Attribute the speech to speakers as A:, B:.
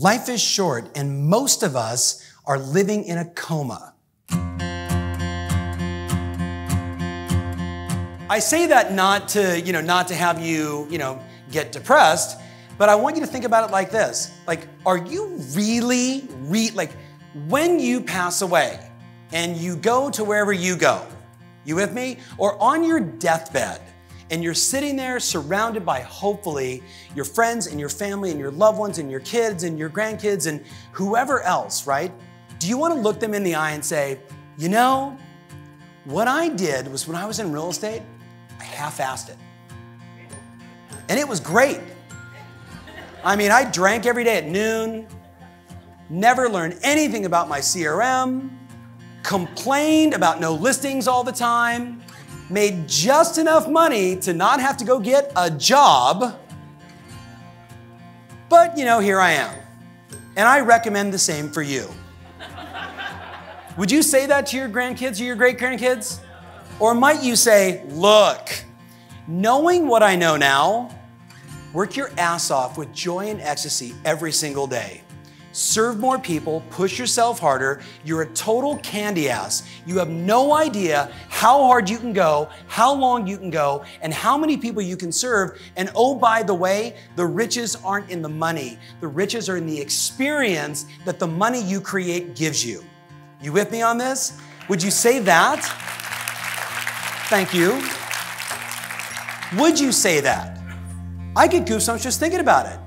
A: Life is short, and most of us are living in a coma. I say that not to, you know, not to have you, you know, get depressed, but I want you to think about it like this. Like, are you really, re- like, when you pass away and you go to wherever you go, you with me? Or on your deathbed, and you're sitting there surrounded by hopefully your friends and your family and your loved ones and your kids and your grandkids and whoever else, right? Do you want to look them in the eye and say, you know, what I did was when I was in real estate, I half assed it. And it was great. I mean, I drank every day at noon, never learned anything about my CRM, complained about no listings all the time, made just enough money to not have to go get a job. But, you know, here I am. And I recommend the same for you. Would you say that to your grandkids or your great grandkids? Or might you say, look, knowing what I know now, work your ass off with joy and ecstasy every single day. Serve more people, push yourself harder. You're a total candy ass. You have no idea how hard you can go, how long you can go, and how many people you can serve. And oh, by the way, the riches aren't in the money. The riches are in the experience that the money you create gives you. You with me on this? Would you say that? Thank you. Would you say that? I get goosebumps just thinking about it.